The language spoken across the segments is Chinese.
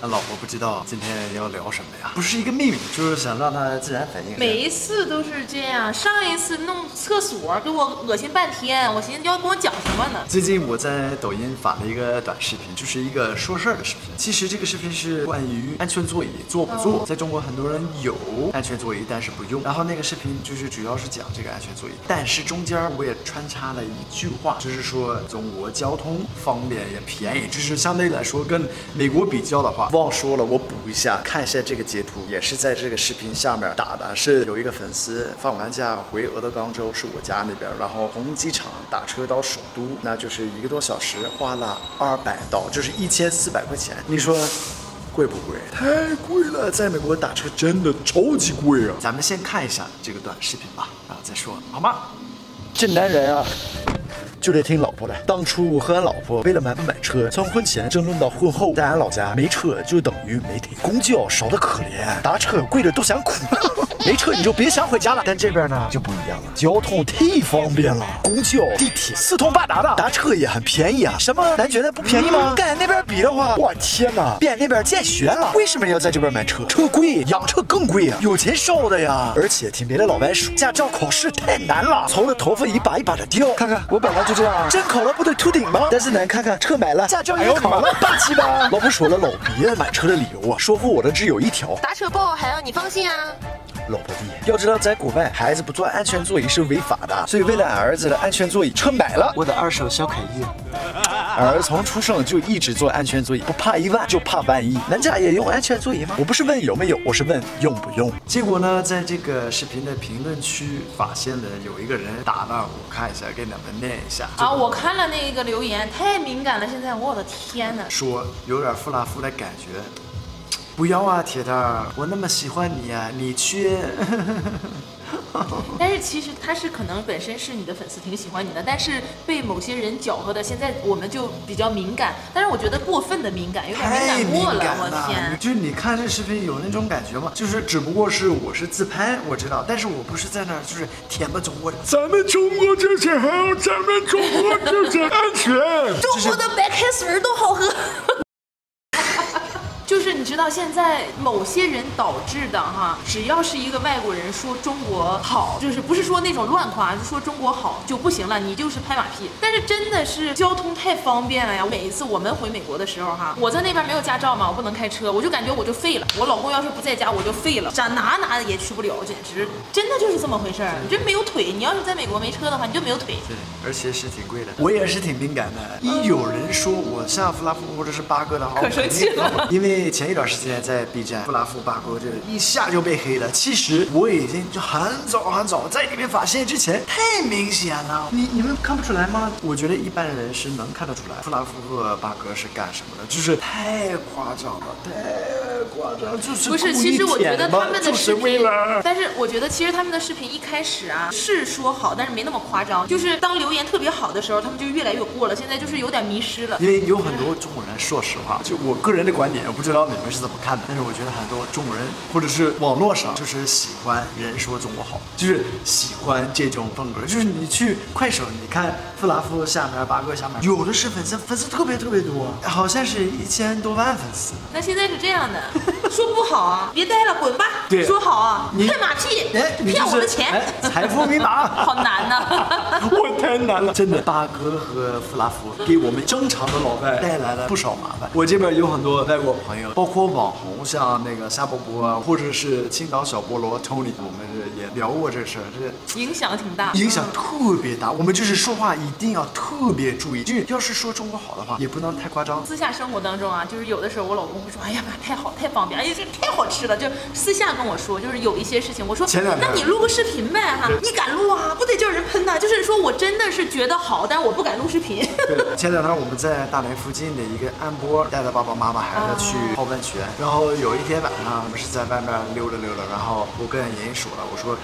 那老婆不知道今天要聊什么呀？不是一个秘密，就是想让她自然反应。每一次都是这样，上一次弄厕所给我恶心半天，我寻思要跟我讲什么呢？最近我在抖音发了一个短视频，就是一个说事儿的视频。其实这个视频是关于安全座椅坐不坐。在中国很多人有安全座椅，但是不用。然后那个视频就是主要是讲这个安全座椅，但是中间我也穿插了一句话，就是说中国交通方便也便宜，就是相对来说跟美国比较的话。忘说了，我补一下，看一下这个截图，也是在这个视频下面打的，是有一个粉丝放完假回俄德冈州，是我家那边，然后从机场打车到首都，那就是一个多小时，花了二百刀，就是一千四百块钱。你说贵不贵？太贵了，在美国打车真的超级贵啊！咱们先看一下这个短视频吧，然后再说好吗？这男人啊。就得听老婆的。当初我和俺老婆为了买不买车，从婚前争论到婚后，在俺老家没车就等于没腿，公交少得可怜，打车贵的都想哭。没车你就别想回家了。但这边呢就不一样了，交通太方便了，公交、地铁四通八达的，打车也很便宜啊。什么？咱觉得不便宜吗？跟俺那边比的话，我天哪，比俺那边见悬了。为什么要在这边买车？车贵，养车更贵啊，有钱烧的呀。而且听别的老外说，驾照考试太难了，愁的头发一把一把的掉。看看我本来就这样，真考了不得秃顶吗？但是难看看车买了，驾照也考了，霸气吧？老婆说了，老别买车的理由啊，说服我的只有一条，打车包还要你放心啊。老婆弟，要知道在国外，孩子不坐安全座椅是违法的，所以为了俺儿子的安全座椅，车买了。我的二手小凯翼，儿从出生就一直坐安全座椅，不怕一万就怕万一。咱家也用安全座椅吗？我不是问有没有，我是问用不用。结果呢，在这个视频的评论区发现了有一个人打了，我看一下，给你们念一下啊。我看了那个留言，太敏感了，现在我的天呐，说有点富拉夫的感觉。不要啊，铁蛋儿，我那么喜欢你啊，你去。但是其实他是可能本身是你的粉丝，挺喜欢你的，但是被某些人搅和的，现在我们就比较敏感。但是我觉得过分的敏感，有点敏感过了。我天，就是你看这视频有那种感觉吗？就是只不过是我是自拍，我知道，但是我不是在那儿就是舔吧中国的。咱们中国就是好，咱们中国就是安全。中国的白开水都好喝。就是你知道现在某些人导致的哈，只要是一个外国人说中国好，就是不是说那种乱夸，就说中国好就不行了，你就是拍马屁。但是真的是交通太方便了呀！每一次我们回美国的时候哈，我在那边没有驾照嘛，我不能开车，我就感觉我就废了。我老公要是不在家，我就废了，想哪哪也去不了，简直真的就是这么回事儿。你这没有腿，你要是在美国没车的话，你就没有腿。对，而且是挺贵的。我也是挺敏感的，一有人说我像弗拉夫或者是八哥的话，可生气了，因为。前一段时间在 B 站，布拉夫八哥这一下就被黑了。其实我已经就很早很早在里面发现之前，太明显了。你你们看不出来吗？我觉得一般人是能看得出来，布拉夫和八哥是干什么的，就是太夸张了，太夸张，就是不是？其实我觉得他们的视频，但是我觉得其实他们的视频一开始啊是说好，但是没那么夸张。就是当留言特别好的时候，他们就越来越过了。现在就是有点迷失了。因为有很多中国人，说实话，就我个人的观点，我不知道。不知道你们是怎么看的？但是我觉得很多中国人或者是网络上就是喜欢人说中国好，就是喜欢这种风格。就是你去快手，你看富拉夫下面八哥下面，有的是粉丝，粉丝特别特别多，好像是一千多万粉丝。那现在是这样的，说好啊，别待了，滚吧。对，说好啊，拍马屁，骗我的钱，财富密码，好难呐。我太难了，真的。大哥和弗拉夫给我们正常的老外带来了不少麻烦。我这边有很多外国朋友。包括网红，像那个夏波波，或者是青岛小菠萝 Tony，我们也聊过这事儿，这影响挺大，影响特别大。我们就是说话一定要特别注意，就是要是说中国好的话，也不能太夸张。私下生活当中啊，就是有的时候我老公会说，哎呀妈，太好，太方便，哎呀这太好吃了，就私下跟我说，就是有一些事情，我说，那你录个视频呗哈，你敢录啊？不得叫人喷呐？就是说我真的是觉得好，但我不敢录视频。对，前两天我们在大连附近的一个安波，带着爸爸妈妈孩子去。泡温泉，然后有一天晚上，我们是在外面溜达溜达，然后我跟妍妍说了，我说，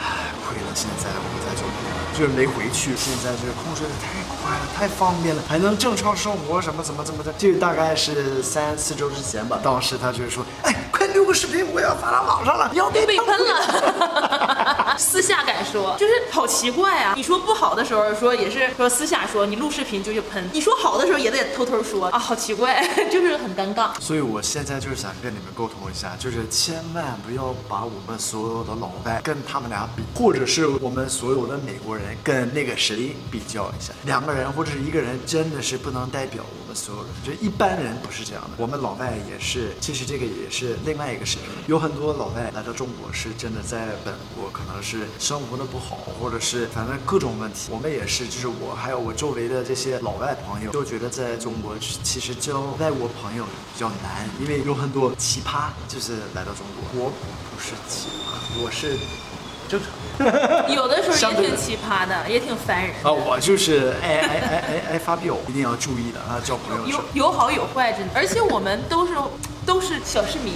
亏了，现在我在酒店，就是没回去，现在这个空水的太快了，太方便了，还能正常生活，什么怎么怎么的，就大概是三四周之前吧。当时他就是说，哎，快录个视频，我要发到网上了，要被喷了。私下敢说，就是好奇怪啊！你说不好的时候说也是说私下说，你录视频就去喷；你说好的时候也得偷偷说啊，好奇怪，就是很尴尬。所以我现在就是想跟你们沟通一下，就是千万不要把我们所有的老外跟他们俩比，或者是我们所有的美国人跟那个谁比较一下。两个人或者是一个人真的是不能代表我所有人，就一般人不是这样的。我们老外也是，其实这个也是另外一个视频。有很多老外来到中国是真的在本国可能是生活的不好，或者是反正各种问题。我们也是，就是我还有我周围的这些老外朋友，都觉得在中国其实交外国朋友比较难，因为有很多奇葩就是来到中国。我不是奇葩，我是正常。有的时候也挺奇葩的，也挺烦人。啊，我就是爱爱爱爱爱发飙，一定要注意的啊，交朋友有。有好有坏，真的。而且我们都是都是小市民，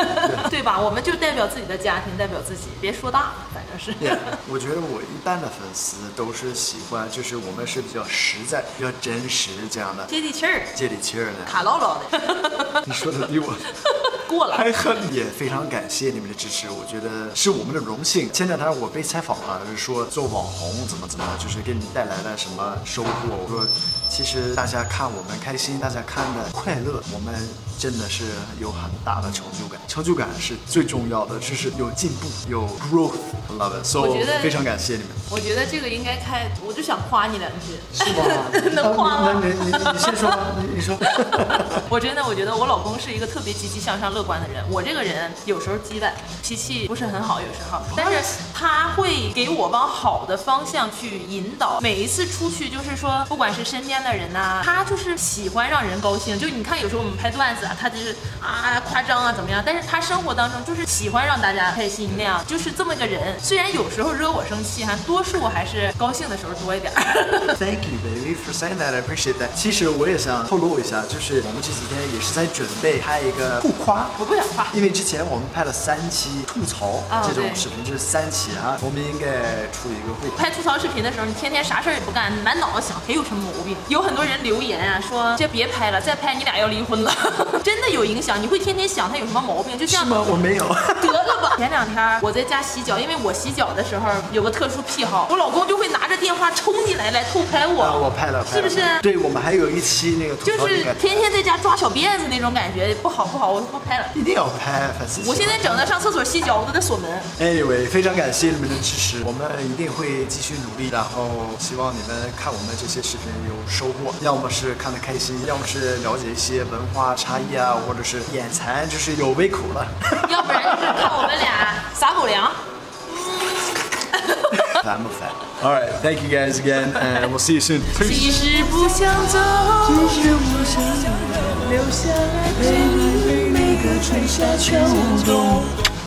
对吧？我们就代表自己的家庭，代表自己，别说大了，反正是。Yeah，我觉得我一般的粉丝都是喜欢，就是我们是比较实在、比较真实这样的，接地气儿，接地气儿的。卡唠唠的，你说的比我过了。还狠，也非常感谢你们的支持，我觉得是我们的荣幸。前两天我被采访了，就是说做网红怎么怎么，就是给你带来了什么收获。我说，其实大家看我们开心，大家看的快乐，我们真的是有很大的成就感。成就感是最重要的，就是有进步，有 growth，love it。So 我觉得非常感谢你们。我觉得这个应该开，我就想夸你两句。是吗？能夸吗那你你你先说吧，你你说。我真的，我觉得我老公是一个特别积极向上、乐观的人。我这个人有时候鸡蛋，脾气不是很好，有时候，但是他会给我往好的方向去引导。每一次出去，就是说，不管是身边的人呐、他就是喜欢让人高兴。就你看，有时候我们拍段子啊，他就是啊夸张啊怎么样，但是他生活当中就是喜欢让大家开心那样，就是这么个人。虽然有时候惹我生气哈，多数还是高兴的时候多一点儿。Thank you, baby, for saying that. I appreciate that. 其实我也想透露一下，就是我们这几天也是在准备拍一个互夸。我不想画。因为之前我们拍了三期吐槽这种视频，这是三期啊，我们应该出一个会。拍吐槽视频的时候，你天天啥事儿也不干，满脑子想，谁有什么毛病？有很多人留言啊，说这别拍了，再拍你俩要离婚了，真的有影响。你会天天想他有什么毛病，就是像吗？我没有。前两天我在家洗脚，因为我洗脚的时候有个特殊癖好，我老公就会拿着电话冲进来来偷拍我，啊，我拍了，拍是不是？对，我们还有一期那个就是天天在家抓小辫子那种感觉，不好不好，我说不拍了。一定要拍粉丝。我现在整的上厕所洗脚，我都得锁门。Anyway，非常感谢你们的支持，我们一定会继续努力，然后希望你们看我们这些视频有收获，要么是看得开心，要么是了解一些文化差异啊，或者是眼馋，就是有胃口了。要不然就是看我们俩 I'm a fan. All right, thank you guys again, and we'll see you soon. Peace.